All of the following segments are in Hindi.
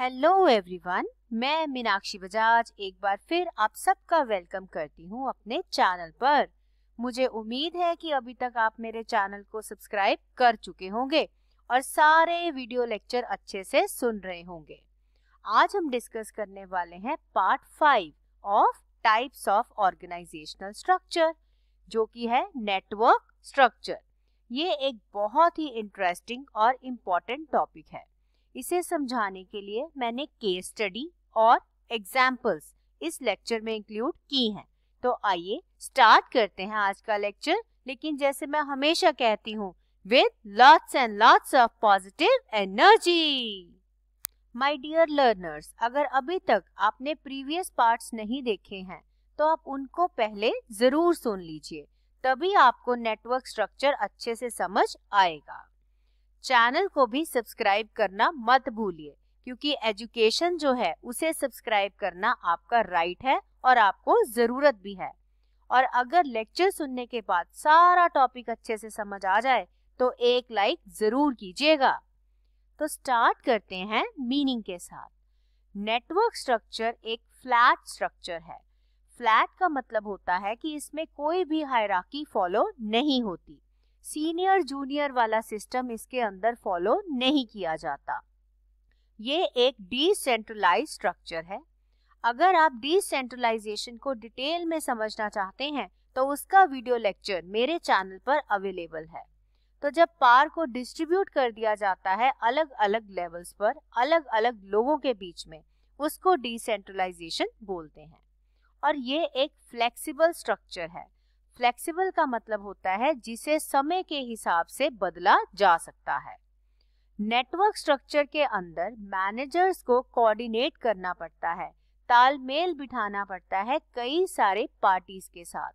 हेलो एवरीवन मैं मीनाक्षी बजाज एक बार फिर आप सबका वेलकम करती हूँ अपने चैनल पर। मुझे उम्मीद है कि अभी तक आप मेरे चैनल को सब्सक्राइब कर चुके होंगे और सारे वीडियो लेक्चर अच्छे से सुन रहे होंगे। आज हम डिस्कस करने वाले हैं part five of types of organisational structure जो कि है नेटवर्क स्ट्रक्चर ये एक बहुत ही इंटरेस्टिंग और इम्पोर्टेंट टॉपिक है। इसे समझाने के लिए मैंने केस स्टडी और एग्जाम्पल्स इस लेक्चर में इंक्लूड की हैं। तो आइए स्टार्ट करते हैं आज का लेक्चर लेकिन जैसे मैं हमेशा कहती हूँ with lots and lots of positive energy my dear learners अगर अभी तक आपने प्रीवियस पार्ट्स नहीं देखे हैं तो आप उनको पहले ज़रूर सुन लीजिए, तभी आपको नेटवर्क स्ट्रक्चर अच्छे से समझ आएगा। चैनल को भी सब्सक्राइब करना मत भूलिए, क्योंकि एजुकेशन जो है, उसे सब्सक्राइब करना आपका राइट है और आपको ज़रूरत भी है। और अगर लेक्चर सुनने के बाद सारा टॉपिक अच्छे से समझ आ जाए तो एक लाइक ज़रूर कीजिएगा। तो स्टार्ट करते हैं मीनिंग के साथ। नेटवर्क स्ट्रक्चर एक फ्लैट स्ट्रक्चर है। फ्लैट का मतलब होता है कि इसमें कोई भी हायरार्की फॉलो नहीं होती। सीनियर जूनियर वाला सिस्टम इसके अंदर फॉलो नहीं किया जाता। ये एक डिसेंट्रलाइज स्ट्रक्चर है। अगर आप डिसेंट्रलाइजेशन को डिटेल में समझना चाहते हैं तो उसका वीडियो लेक्चर मेरे चैनल पर अवेलेबल है। तो जब पार को डिस्ट्रीब्यूट कर दिया जाता है अलग अलग लेवल्स पर अलग अलग लोगों के बीच में, उसको डिसेंट्रलाइजेशन बोलते हैं। और ये एक फ्लेक्सिबल स्ट्रक्चर है। फ्लेक्सिबल का मतलब होता है जिसे समय के हिसाब से बदला जा सकता है। नेटवर्क स्ट्रक्चर के अंदर मैनेजर्स को कोऑर्डिनेट करना पड़ता है, तालमेल बिठाना पड़ता है कई सारे पार्टीज़ के साथ।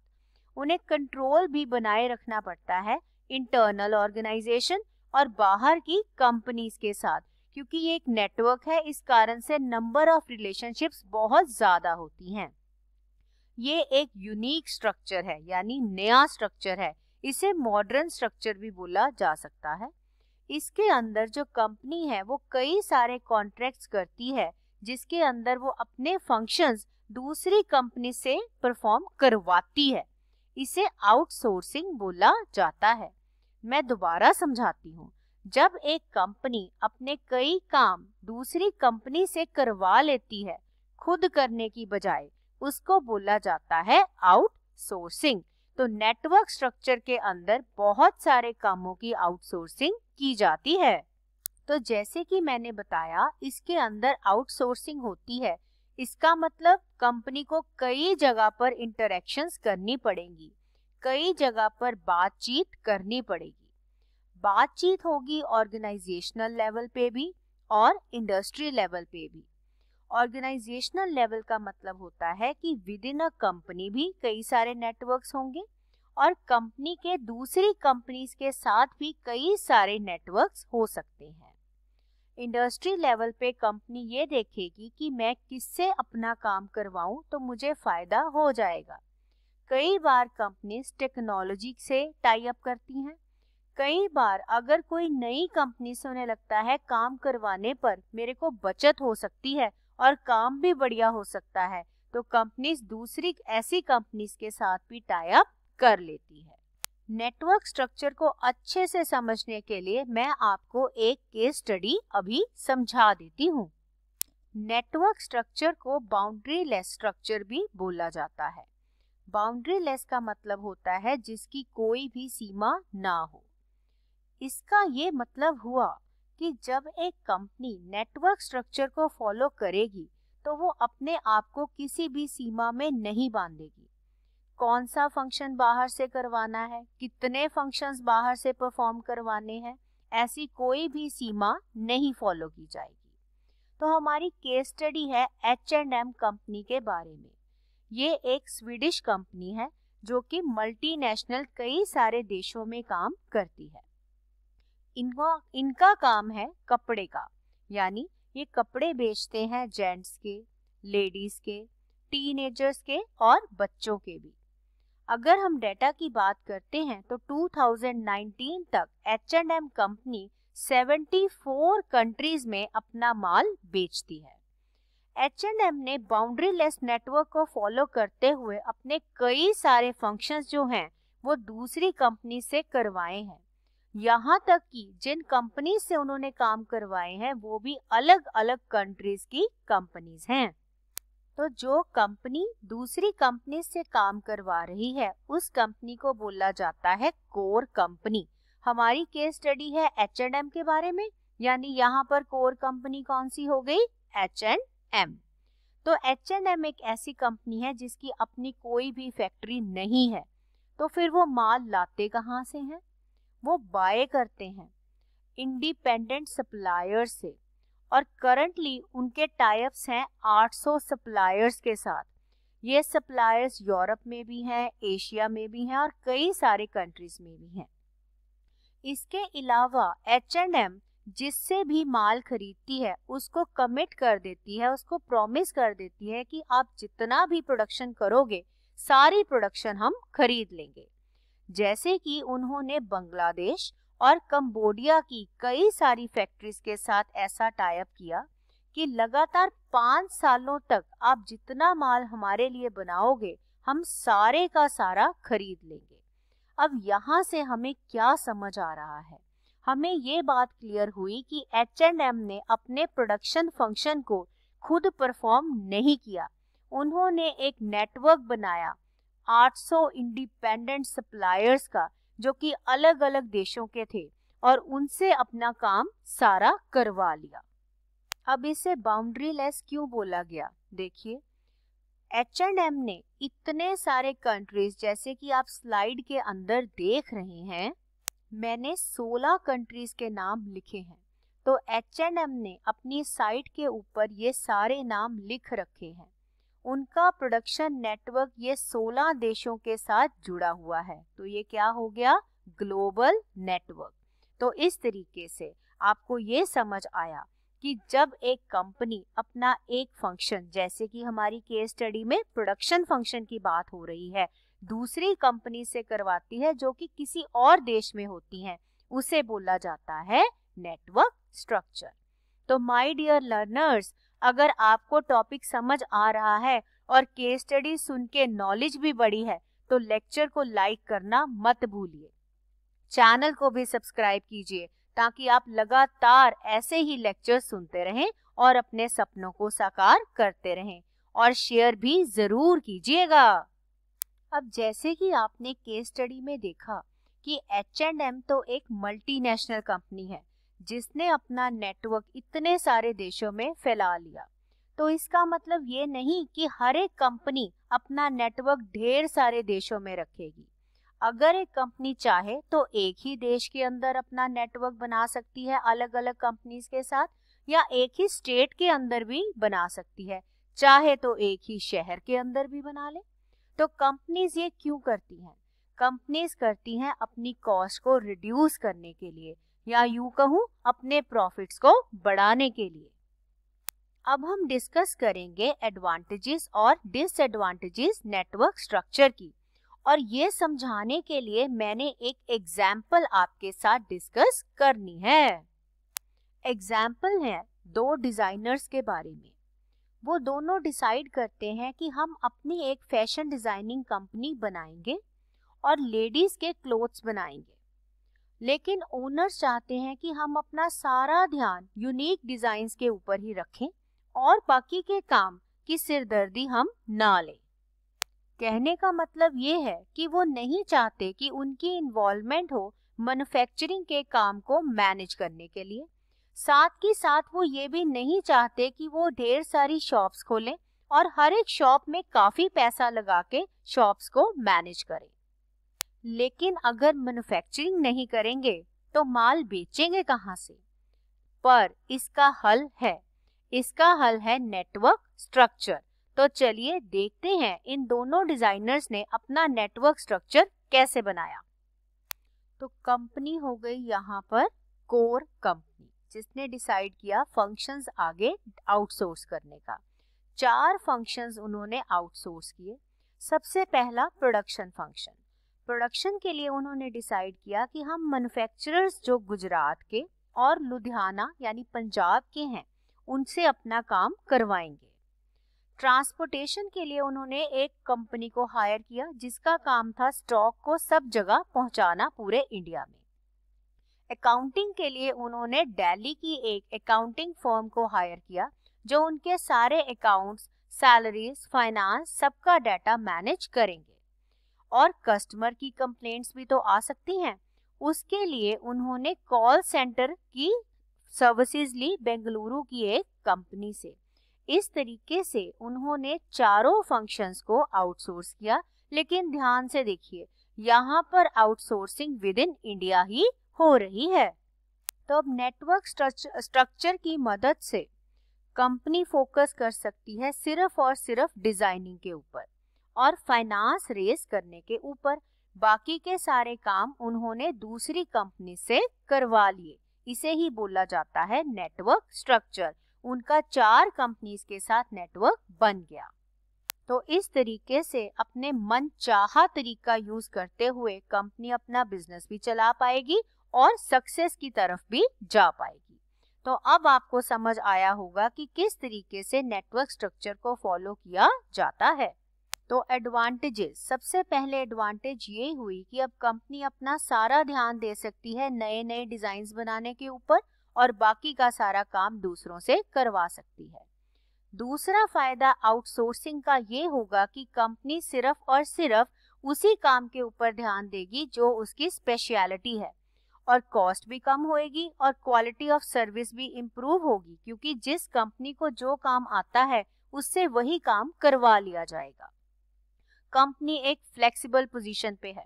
उन्हें कंट्रोल भी बनाए रखना पड़ता है इंटरनल ऑर्गेनाइजेशन और बाहर की कंपनीज़ के साथ, क्योंकि ये एक नेटवर्क है, इस कारण से नंबर ऑफ़ रिलेशनशिप्स बहुत ज़्यादा होती हैं। ये एक यूनिक स्ट्रक्चर है, यानी नया स्ट्रक्चर है। इसे मॉडर्न स्ट्रक्चर भी बोला जा सकता है। इसके अंदर जो कंपनी है, वो कई सारे कॉन्ट्रैक्ट्स करती है, जिसके अंदर वो अपने फ़ंक्शंस दूसरी कंपनी से परफॉर्म करवाती है। इसे आउटसोर्सिंग बोला जाता है। मैं दोबारा समझाती हूँ। जब एक कंपनी अपने कई काम दूसरी कंपनी से करवा लेती है, खुद करने की बजाय उसको बोला जाता है आउटसोर्सिंग तो नेटवर्क स्ट्रक्चर के अंदर बहुत सारे कामों की आउटसोर्सिंग की जाती है। तो जैसे कि मैंने बताया, इसके अंदर आउटसोर्सिंग होती है। इसका मतलब कंपनी को कई जगह पर इंटरेक्शंस करनी पड़ेंगी। कई जगह पर बातचीत करनी पड़ेगी। बातचीत होगी ऑर्गेनाइजेशनल लेवल पे भी और इंडस्ट्री लेवल पे भी। ऑर्गेनाइजेशनल लेवल का मतलब होता है कि विद इन अ कंपनी भी कई सारे नेटवर्क्स होंगे और कंपनी के दूसरी कंपनीज़ के साथ भी कई सारे नेटवर्क्स हो सकते हैं। इंडस्ट्री लेवल पे कंपनी ये देखेगी कि मैं किससे अपना काम करवाऊं तो मुझे फ़ायदा हो जाएगा। कई बार कंपनीज़ टेक्नोलॉजी से टाई अप करती हैं। कई बार अगर कोई नई कंपनी से उन्हें लगता है काम करवाने पर मेरे को बचत हो सकती है और काम भी बढ़िया हो सकता है। तो कंपनीज़ दूसरी ऐसी कंपनीज़ के साथ भी टाई अप कर लेती है। नेटवर्क स्ट्रक्चर को अच्छे से समझने के लिए मैं आपको एक केस स्टडी अभी समझा देती हूँ। नेटवर्क स्ट्रक्चर को बाउंड्री लेस स्ट्रक्चर भी बोला जाता है। बाउंड्री लेस का मतलब होता है जिसकी कोई भी सीमा ना हो। इसका ये मतलब हुआ कि जब एक कंपनी नेटवर्क स्ट्रक्चर को फॉलो करेगी तो वो अपने आप को किसी भी सीमा में नहीं बांधेगी। कौन सा फ़ंक्शन बाहर से करवाना है? कितने फ़ंक्शंस बाहर से परफॉर्म करवाने हैं? ऐसी कोई भी सीमा नहीं फॉलो की जाएगी। तो हमारी केस स्टडी है एच एंड एम कंपनी के बारे में। ये एक स्वीडिश कंपनी है, जो कि मल्टीनेशनल कई सारे देशों में काम करती है। इनका इनका काम है कपड़े का। यानी ये कपड़े बेचते हैं जेंट्स के, लेडीज़ के, टीनेजर्स के और बच्चों के भी। अगर हम डेटा की बात करते हैं तो 2019 तक H and M company 74 countries में अपना माल बेचती है। एच एंड एम ने बाउंड्री लेस नेटवर्क को फॉलो करते हुए अपने कई सारे फ़ंक्शंस जो हैं, वो दूसरी कंपनी से करवाए हैं। यहाँ तक कि जिन कंपनी से उन्होंने काम करवाए हैं, वो भी अलग अलग कंट्रीज़ की कंपनीज़ हैं। तो जो कंपनी दूसरी कंपनी से काम करवा रही है, उस कंपनी को बोला जाता है कोर कंपनी हमारी केस स्टडी है एच एंड एम के बारे में, यानी यहाँ पर कोर कंपनी कौन सी हो गई? एच एंड एम तो एच एंड एम एक ऐसी कंपनी है जिसकी अपनी कोई भी फैक्ट्री नहीं है। तो फिर वो माल लाते कहाँ से हैं? वो बाय करते हैं। इंडिपेंडेंट सप्लायर्स से। और करंटली उनके टाइप्स हैं 800 सप्लायर्स के साथ। ये सप्लायर्स यूरोप में भी हैं, एशिया में भी हैं और कई सारे कंट्रीज़ में भी हैं। इसके अलावा एच एंड एम जिससे भी माल खरीदती है, उसको कमिट कर देती है, उसको प्रॉमिस कर देती है कि आप जितना भी प्रोडक्शन करोगे, सारी प्रोडक्शन हम खरीद लेंगे। जैसे कि उन्होंने बांग्लादेश और कंबोडिया की कई सारी फैक्ट्रीज के साथ ऐसा टाइप किया कि लगातार पाँच सालों तक आप जितना माल हमारे लिए बनाओगे, हम सारे का सारा खरीद लेंगे। अब यहाँ से हमें क्या समझ आ रहा है? हमें ये बात क्लियर हुई कि एच एंड एम ने अपने प्रोडक्शन फ़ंक्शन को खुद परफॉर्म नहीं किया। उन्होंने एक नेटवर्क बनाया 800 इंडिपेंडेंट सप्लायर्स का, जो कि अलग अलग देशों के थे, और उनसे अपना काम सारा करवा लिया। अब इसे बाउंड्री लेस क्यों बोला गया? देखिए एच एंड एम ने इतने सारे कंट्रीज़ जैसे कि आप स्लाइड के अंदर देख रहे हैं, मैंने 16 कंट्रीज़ के नाम लिखे हैं तो एच एंड एम ने अपनी साइट के ऊपर ये सारे नाम लिख रखे हैं। उनका प्रोडक्शन नेटवर्क ये 16 देशों के साथ जुड़ा हुआ है। तो ये क्या हो गया? ग्लोबल नेटवर्क तो इस तरीके से आपको ये समझ आया कि जब एक कंपनी अपना एक फ़ंक्शन जैसे कि हमारी केस स्टडी में प्रोडक्शन फ़ंक्शन की बात हो रही है, दूसरी कंपनी से करवाती है जो कि किसी और देश में होती हैं, उसे बोला जाता है नेटवर्क स्ट्रक्चर तो माय डियर लर्नर्स अगर आपको टॉपिक समझ आ रहा है और केस स्टडी सुन के नॉलेज भी बढ़ी है तो लेक्चर को लाइक करना मत भूलिए। चैनल को भी सब्सक्राइब कीजिए, ताकि आप लगातार ऐसे ही लेक्चर सुनते रहें और अपने सपनों को साकार करते रहें। और शेयर भी ज़रूर कीजिएगा। अब जैसे कि आपने केस स्टडी में देखा कि एच एंड एम तो एक मल्टीनेशनल कंपनी है जिसने अपना नेटवर्क इतने सारे देशों में फैला लिया। तो इसका मतलब ये नहीं कि हर एक कंपनी अपना नेटवर्क ढेर सारे देशों में रखेगी। अगर एक कंपनी चाहे तो एक ही देश के अंदर अपना नेटवर्क बना सकती है अलग अलग कंपनीज़ के साथ, या एक ही स्टेट के अंदर भी बना सकती है। चाहे तो एक ही शहर के अंदर भी बना ले। तो कंपनीज़ ये क्यों करती हैं? कंपनीज़ करती हैं अपनी कॉस्ट को रिड्यूस करने के लिए। या यूँ कहूँ, अपने प्रॉफिट्स को बढ़ाने के लिए। अब हम डिस्कस करेंगे एडवांटेजेस और डिसएडवांटेजेस नेटवर्क स्ट्रक्चर की। और ये समझाने के लिए मैंने एक एग्ज़ाम्पल आपके साथ डिस्कस करनी है। एग्ज़ाम्पल है दो डिजाइनर्स के बारे में। वो दोनों डिसाइड करते हैं कि हम अपनी एक फ़ैशन डिज़ाइनिंग कंपनी बनाएँगे और लेडीज़ के क्लोथ्स बनाएँगे। लेकिन ओनर्स चाहते हैं कि हम अपना सारा ध्यान यूनिक डिज़ाइन के ऊपर ही रखें और बाकी के काम की सिरदर्दी हम ना लें। कहने का मतलब ये है कि वो नहीं चाहते कि उनकी इन्वॉल्वमेंट हो मैन्युफैक्चरिंग के काम को मैनेज करने के लिए। साथ ही साथ वो ये भी नहीं चाहते कि वो ढेर सारी शॉप्स खोलें और हर एक शॉप में काफ़ी पैसा लगा के शॉप्स को मैनेज करें। लेकिन अगर मैन्युफैक्चरिंग नहीं करेंगे तो माल बेचेंगे कहाँ से? पर इसका हल है। इसका हल है नेटवर्क स्ट्रक्चर तो चलिए देखते हैं इन दोनों डिजाइनर्स ने अपना नेटवर्क स्ट्रक्चर कैसे बनाया। तो कंपनी हो गई यहाँ पर कोर कंपनी जिसने डिसाइड किया फ़ंक्शंस आगे आउटसोर्स करने का। चार फ़ंक्शंस उन्होंने आउटसोर्स किए। सबसे पहला प्रोडक्शन फ़ंक्शन प्रोडक्शन के लिए उन्होंने डिसाइड किया कि हम मैन्युफैक्चरर्स जो गुजरात के और लुधियाना, यानी पंजाब के हैं, उनसे अपना काम करवाएँगे। ट्रांसपोर्टेशन के लिए उन्होंने एक कंपनी को हायर किया, जिसका काम था स्टॉक को सब जगह पहुंचाना पूरे इंडिया में। अकाउंटिंग के लिए उन्होंने दिल्ली की एक अकाउंटिंग फर्म को हायर किया, जो उनके सारे अकाउंट्स, सैलरीज, फाइनेंस, सबका डाटा मैनेज करेंगे। और कस्टमर की कंप्लेंट्स भी तो आ सकती हैं। उसके लिए उन्होंने कॉल सेंटर की सर्विसेज़ ली बेंगलुरु की एक कंपनी से। इस तरीके से उन्होंने चारों फ़ंक्शंस को आउटसोर्स किया। लेकिन ध्यान से देखिए, यहाँ पर आउटसोर्सिंग विद इन इंडिया ही हो रही है। तो अब नेटवर्क स्ट्रक्चर की मदद से कंपनी फोकस कर सकती है सिर्फ़ और सिर्फ़ डिज़ाइनिंग के ऊपर। और फाइनेंस रेस करने के ऊपर। बाकी के सारे काम उन्होंने दूसरी कंपनी से करवा लिए। इसे ही बोला जाता है नेटवर्क स्ट्रक्चर उनका चार कंपनीज़ के साथ नेटवर्क बन गया। तो इस तरीके से अपने मन चाहा तरीका यूज़ करते हुए कंपनी अपना बिज़नेस भी चला पाएगी और सक्सेस की तरफ़ भी जा पाएगी। तो अब आपको समझ आया होगा कि किस तरीके से नेटवर्क स्ट्रक्चर को फॉलो किया जाता है। तो एडवांटेजेस सबसे पहले एडवांटेज ये हुई कि अब कंपनी अपना सारा ध्यान दे सकती है नए नए डिज़ाइन बनाने के ऊपर और बाकी का सारा काम दूसरों से करवा सकती है। दूसरा फ़ायदा आउटसोर्सिंग का ये होगा कि कंपनी सिर्फ़ और सिर्फ़ उसी काम के ऊपर ध्यान देगी जो उसकी स्पेशलिटी है और कॉस्ट भी कम होएगी और क्वालिटी ऑफ़ सर्विस भी इम्प्रूव होगी, क्योंकि जिस कंपनी को जो काम आता है, उससे वही काम करवा लिया जाएगा। कंपनी एक फ्लेक्सिबल पोजीशन पे है।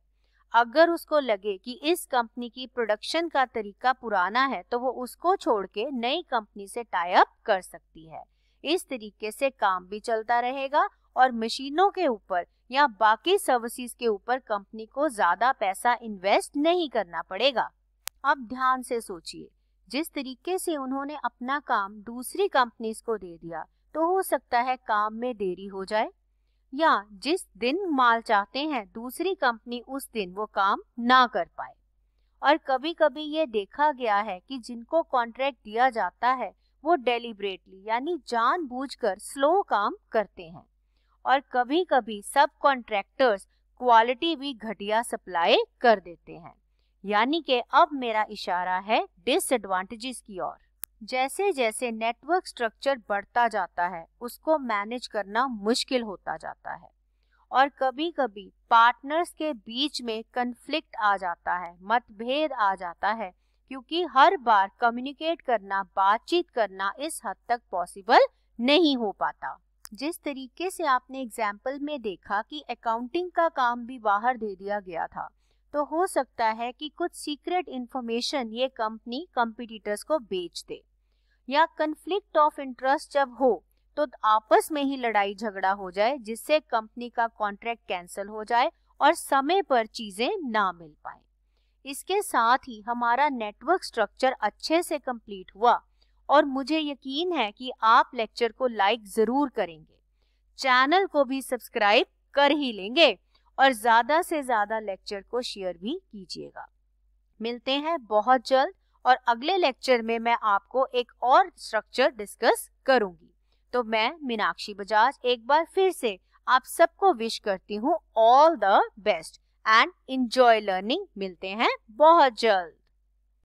अगर उसको लगे कि इस कंपनी की प्रोडक्शन का तरीका पुराना है तो वो उसको छोड़ के नई कंपनी से टाई अप कर सकती है। इस तरीके से काम भी चलता रहेगा और मशीनों के ऊपर या बाकी सर्विसेज़ के ऊपर कंपनी को ज़्यादा पैसा इन्वेस्ट नहीं करना पड़ेगा। अब ध्यान से सोचिए, जिस तरीके से उन्होंने अपना काम दूसरी कंपनीज़ को दे दिया तो हो सकता है काम में देरी हो जाए। या जिस दिन माल चाहते हैं, दूसरी कंपनी उस दिन वो काम ना कर पाए। और कभी कभी ये देखा गया है कि जिनको कॉन्ट्रैक्ट दिया जाता है, वो डेलीबरेटली यानी जानबूझकर स्लो काम करते हैं। और कभी कभी सब कॉन्ट्रैक्टर्स क्वालिटी भी घटिया सप्लाई कर देते हैं। यानी कि अब मेरा इशारा है डिसएडवांटेजेस की ओर। जैसे जैसे नेटवर्क स्ट्रक्चर बढ़ता जाता है, उसको मैनेज करना मुश्किल होता जाता है। और कभी कभी पार्टनर्स के बीच में कंफ्लिक्ट आ जाता है, मतभेद आ जाता है, क्योंकि हर बार कम्युनिकेट करना, बातचीत करना इस हद तक पॉसिबल नहीं हो पाता। जिस तरीके से आपने एग्ज़ाम्पल में देखा कि अकाउंटिंग का काम भी बाहर दे दिया गया था तो हो सकता है कि कुछ सीक्रेट इंफॉर्मेशन ये कंपनी कंपिटिटर्स को बेच दे। या कंफ्लिक्ट ऑफ़ इंटरेस्ट जब हो तो आपस में ही लड़ाई झगड़ा हो जाए, जिससे कंपनी का कॉन्ट्रैक्ट कैंसिल हो जाए और समय पर चीज़ें ना मिल पाए। इसके साथ ही हमारा नेटवर्क स्ट्रक्चर अच्छे से कंप्लीट हुआ और मुझे यकीन है कि आप लेक्चर को लाइक ज़रूर करेंगे। चैनल को भी सब्सक्राइब कर ही लेंगे और ज़्यादा से ज़्यादा लेक्चर को शेयर भी कीजिएगा। मिलते हैं बहुत जल्द। और अगले लेक्चर में मैं आपको एक और स्ट्रक्चर डिस्कस करूँगी। तो मैं मीनाक्षी बजाज एक बार फिर से आप सबको विश करती हूँ all the best and enjoy learning मिलते हैं बहुत जल्द।